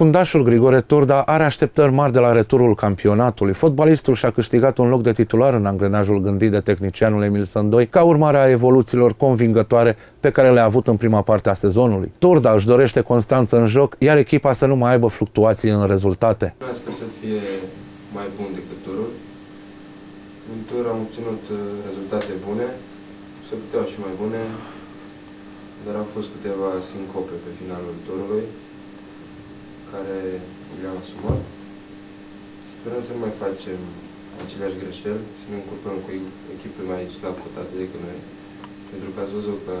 Fundașul Grigore Turda are așteptări mari de la returul campionatului. Fotbalistul și-a câștigat un loc de titular în angrenajul gândit de tehnicianul Emil Sândoi, ca urmare a evoluțiilor convingătoare pe care le-a avut în prima parte a sezonului. Turda își dorește constanță în joc, iar echipa să nu mai aibă fluctuații în rezultate. Sper să fie mai bun decât turul. În tur am obținut uh, rezultate bune, să puteau și mai bune, dar au fost câteva sincope pe finalul turului care le-am asumat. Sperăm să nu mai facem aceleași greșeli, să ne încurcăm cu echipe mai slab cotate decât noi. Pentru că ați văzut că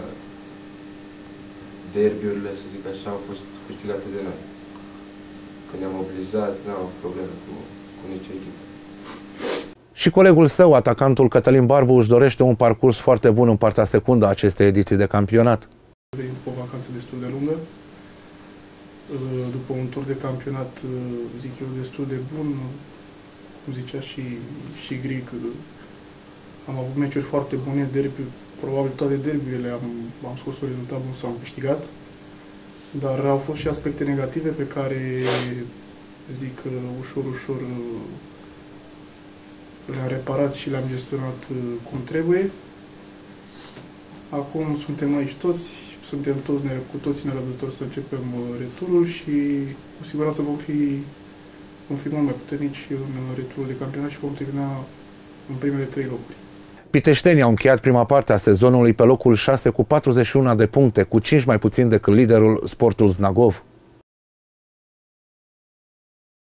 derbiurile, să zic așa, au fost câștigate de noi. Când ne-am mobilizat, nu am probleme cu, cu nicio echipă. Și colegul său, atacantul Cătălin Barbu, își dorește un parcurs foarte bun în partea secundă a acestei ediții de campionat. După o vacanță destul de lungă, Uh, după un tur de campionat, uh, zic eu, destul de bun, cum zicea și, și Grig, uh, am avut meciuri foarte bune, derby, probabil toate derbiile am, am scos un rezultat bun sau am câștigat, dar au fost și aspecte negative pe care, zic, ușor, ușor le-am reparat și le-am gestionat cum trebuie. Acum suntem aici toți, suntem toți, cu toții nerăbdători să începem uh, returul și cu siguranță vom fi, vom fi mult mai puternici în uh, returul de campionat și vom termina în primele trei locuri. Piteștenii au încheiat prima parte a sezonului pe locul 6 cu 41 de puncte, cu 5 mai puțin decât liderul Sportul Znagov.